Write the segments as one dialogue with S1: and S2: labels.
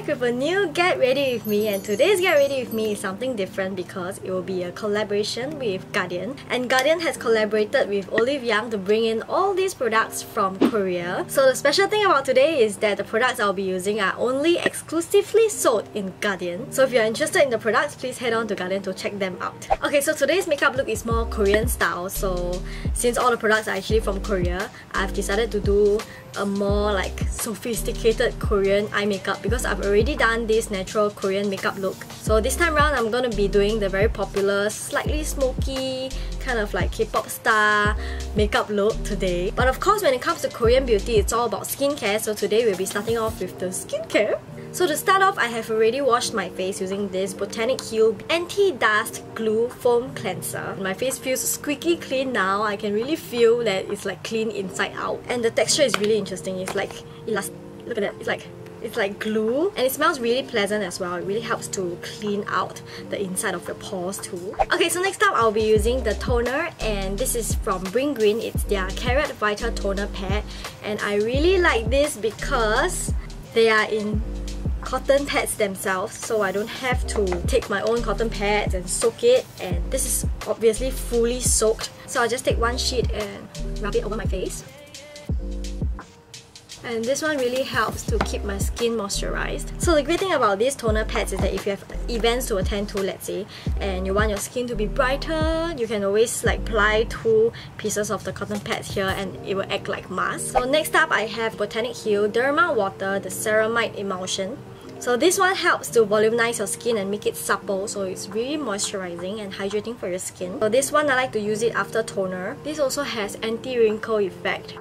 S1: back with a new Get Ready With Me and today's Get Ready With Me is something different because it will be a collaboration with Guardian and Guardian has collaborated with Olive Young to bring in all these products from Korea. So the special thing about today is that the products I'll be using are only exclusively sold in Guardian. So if you're interested in the products, please head on to Guardian to check them out. Okay, so today's makeup look is more Korean style. So since all the products are actually from Korea, I've decided to do a more like sophisticated Korean eye makeup because I've already done this natural Korean makeup look. So this time around I'm gonna be doing the very popular slightly smoky kind of like K-pop star makeup look today. But of course when it comes to Korean beauty it's all about skincare so today we'll be starting off with the skincare. So to start off, I have already washed my face using this Botanic Heal Anti-Dust Glue Foam Cleanser. My face feels squeaky clean now. I can really feel that it's like clean inside out. And the texture is really interesting. It's like elastic. Look at that. It's like it's like glue and it smells really pleasant as well. It really helps to clean out the inside of your pores too. Okay, so next up I'll be using the toner and this is from Bring Green. It's their Carrot Vita Toner Pad and I really like this because they are in cotton pads themselves so I don't have to take my own cotton pads and soak it and this is obviously fully soaked so I'll just take one sheet and rub it over my face and this one really helps to keep my skin moisturized. So the great thing about these toner pads is that if you have events to attend to, let's say, and you want your skin to be brighter, you can always like apply two pieces of the cotton pads here and it will act like mask. So next up, I have Botanic Heal Derma Water, the Ceramide Emulsion. So this one helps to volumize your skin and make it supple so it's really moisturizing and hydrating for your skin. So this one I like to use it after toner. This also has anti-wrinkle effect.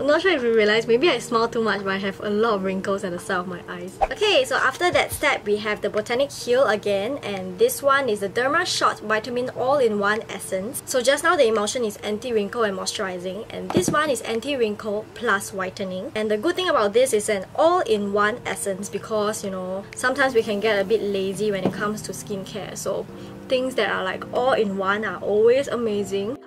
S1: I'm not sure if you realize, maybe I smile too much but I have a lot of wrinkles at the side of my eyes. Okay, so after that step, we have the Botanic Heal again and this one is the Derma Shot Vitamin All-in-One Essence. So just now the emulsion is anti-wrinkle and moisturizing and this one is anti-wrinkle plus whitening. And the good thing about this is an all-in-one essence because, you know, sometimes we can get a bit lazy when it comes to skincare. So things that are like all-in-one are always amazing.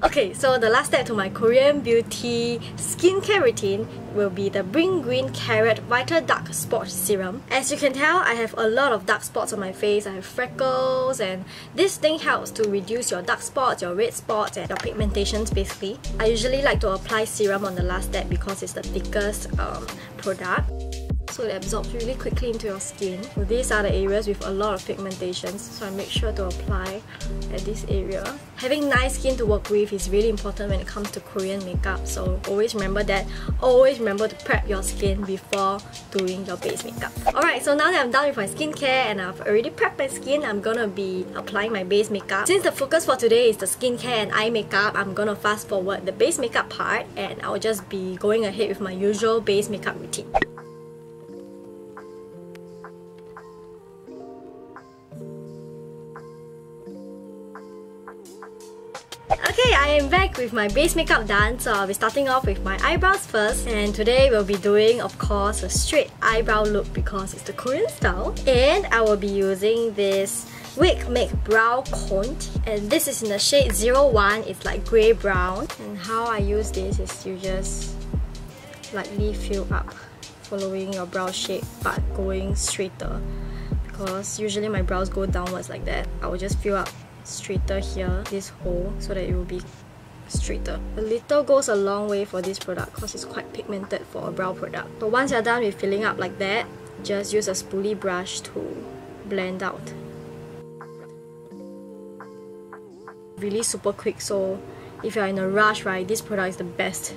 S1: Okay, so the last step to my Korean beauty skincare routine will be the Bring Green Carrot Vita Dark Spot Serum. As you can tell, I have a lot of dark spots on my face. I have freckles and this thing helps to reduce your dark spots, your red spots and your pigmentations basically. I usually like to apply serum on the last step because it's the thickest um, product so it absorbs really quickly into your skin. These are the areas with a lot of pigmentations, so I make sure to apply at this area. Having nice skin to work with is really important when it comes to Korean makeup, so always remember that. Always remember to prep your skin before doing your base makeup. Alright, so now that I'm done with my skincare and I've already prepped my skin, I'm gonna be applying my base makeup. Since the focus for today is the skincare and eye makeup, I'm gonna fast forward the base makeup part and I'll just be going ahead with my usual base makeup routine. With my base makeup done, so I'll be starting off with my eyebrows first. And today we'll be doing, of course, a straight eyebrow look because it's the Korean style. And I will be using this Wake Make Brow Conte. And this is in the shade 01, it's like grey brown. And how I use this is you just lightly fill up following your brow shape but going straighter because usually my brows go downwards like that. I will just fill up straighter here, this hole, so that it will be straighter. A little goes a long way for this product because it's quite pigmented for a brow product. But once you're done with filling up like that, just use a spoolie brush to blend out. Really super quick, so if you're in a rush, right, this product is the best.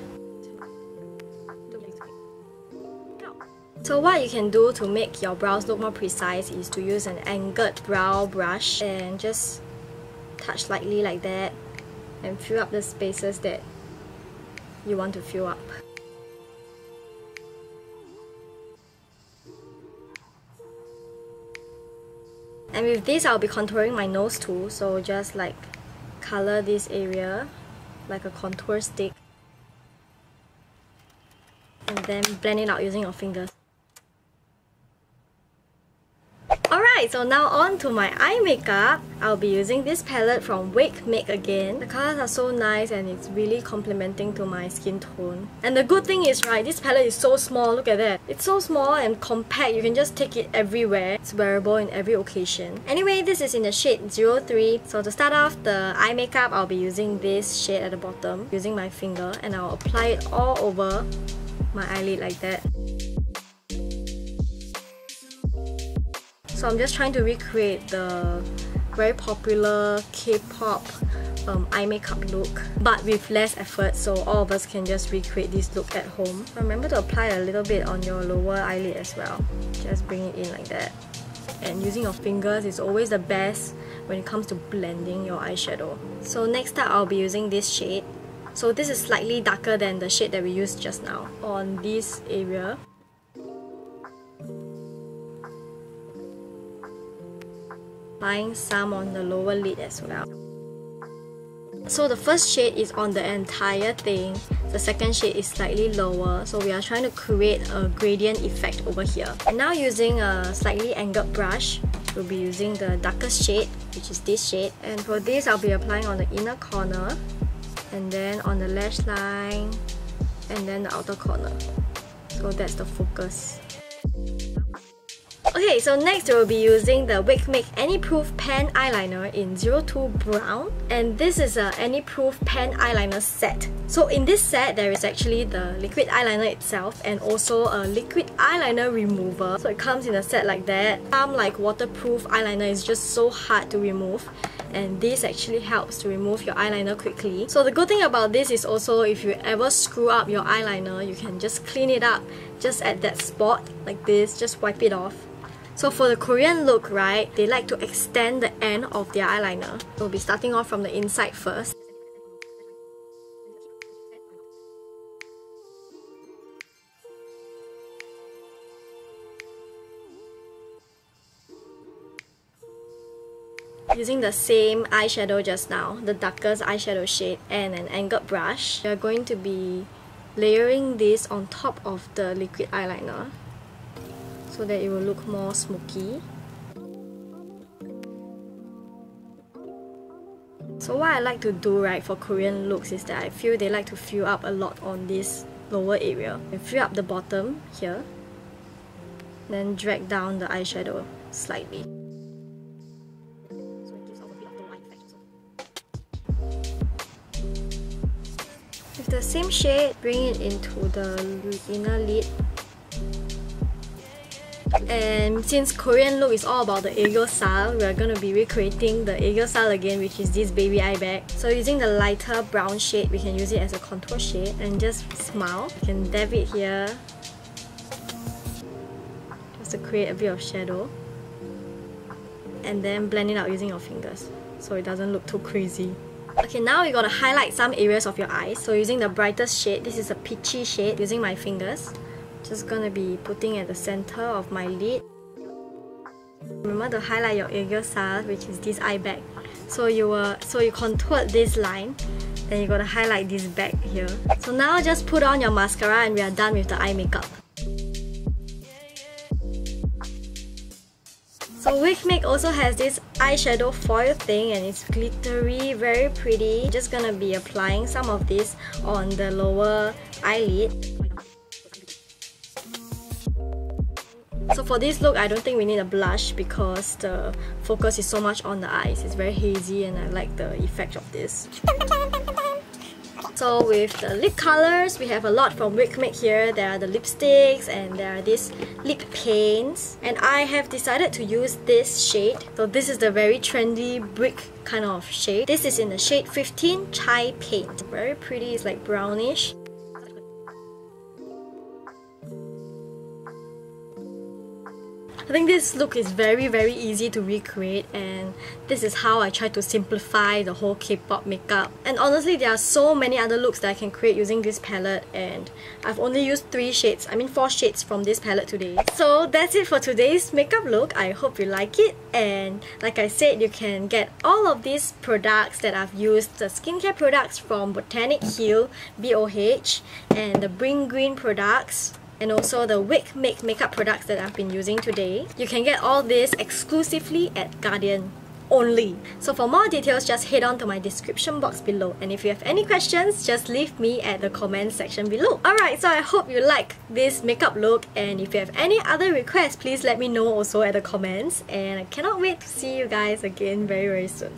S1: So what you can do to make your brows look more precise is to use an angled brow brush and just touch lightly like that and fill up the spaces that you want to fill up. And with this, I'll be contouring my nose too, so just like color this area like a contour stick and then blend it out using your fingers. Alright, so now on to my eye makeup. I'll be using this palette from Wake Make again. The colors are so nice and it's really complementing to my skin tone. And the good thing is, right, this palette is so small, look at that. It's so small and compact, you can just take it everywhere. It's wearable in every occasion. Anyway, this is in the shade 03. So to start off the eye makeup, I'll be using this shade at the bottom, using my finger, and I'll apply it all over my eyelid like that. So I'm just trying to recreate the very popular K-pop um, eye makeup look but with less effort so all of us can just recreate this look at home. Remember to apply a little bit on your lower eyelid as well. Just bring it in like that. And using your fingers is always the best when it comes to blending your eyeshadow. So next up I'll be using this shade. So this is slightly darker than the shade that we used just now on this area. Applying some on the lower lid as well. So the first shade is on the entire thing, the second shade is slightly lower, so we are trying to create a gradient effect over here. And now using a slightly angled brush, we'll be using the darkest shade, which is this shade. And for this, I'll be applying on the inner corner, and then on the lash line, and then the outer corner. So that's the focus. Okay, so next we'll be using the Wake Make Any Proof Pen Eyeliner in 02 Brown. And this is a Any Proof Pen Eyeliner set. So in this set, there is actually the liquid eyeliner itself and also a liquid eyeliner remover. So it comes in a set like that. Some like waterproof eyeliner is just so hard to remove and this actually helps to remove your eyeliner quickly. So the good thing about this is also if you ever screw up your eyeliner, you can just clean it up just at that spot like this, just wipe it off so for the Korean look, right, they like to extend the end of their eyeliner. We'll be starting off from the inside first. Using the same eyeshadow just now, the darkest eyeshadow shade and an angled brush, we are going to be layering this on top of the liquid eyeliner so that it will look more smoky. So what I like to do right for Korean looks is that I feel they like to fill up a lot on this lower area. And fill up the bottom here, then drag down the eyeshadow slightly. With the same shade, bring it into the inner lid and since Korean look is all about the aegyo style, we're gonna be recreating the aegyo style again, which is this baby eye bag. So using the lighter brown shade, we can use it as a contour shade and just smile. You can dab it here just to create a bit of shadow. And then blend it out using your fingers so it doesn't look too crazy. Okay, now we're gonna highlight some areas of your eyes. So using the brightest shade, this is a peachy shade, using my fingers just gonna be putting at the center of my lid. Remember to highlight your aegyo which is this eye bag. So you will so you contour this line, then you're gonna highlight this bag here. So now just put on your mascara and we are done with the eye makeup. So Wake Make also has this eyeshadow foil thing and it's glittery, very pretty. Just gonna be applying some of this on the lower eyelid. So for this look, I don't think we need a blush because the focus is so much on the eyes. It's very hazy and I like the effect of this. So with the lip colors, we have a lot from Wake Make here. There are the lipsticks and there are these lip paints. And I have decided to use this shade. So this is the very trendy brick kind of shade. This is in the shade 15 Chai Paint. Very pretty, it's like brownish. I think this look is very very easy to recreate and this is how I try to simplify the whole K-pop makeup. And honestly there are so many other looks that I can create using this palette and I've only used 3 shades, I mean 4 shades from this palette today. So that's it for today's makeup look. I hope you like it and like I said you can get all of these products that I've used, the skincare products from Botanic Heal, BOH and the Bring Green products and also the Wake Make makeup products that I've been using today. You can get all this exclusively at Guardian only. So for more details, just head on to my description box below. And if you have any questions, just leave me at the comment section below. Alright, so I hope you like this makeup look and if you have any other requests, please let me know also at the comments. And I cannot wait to see you guys again very very soon.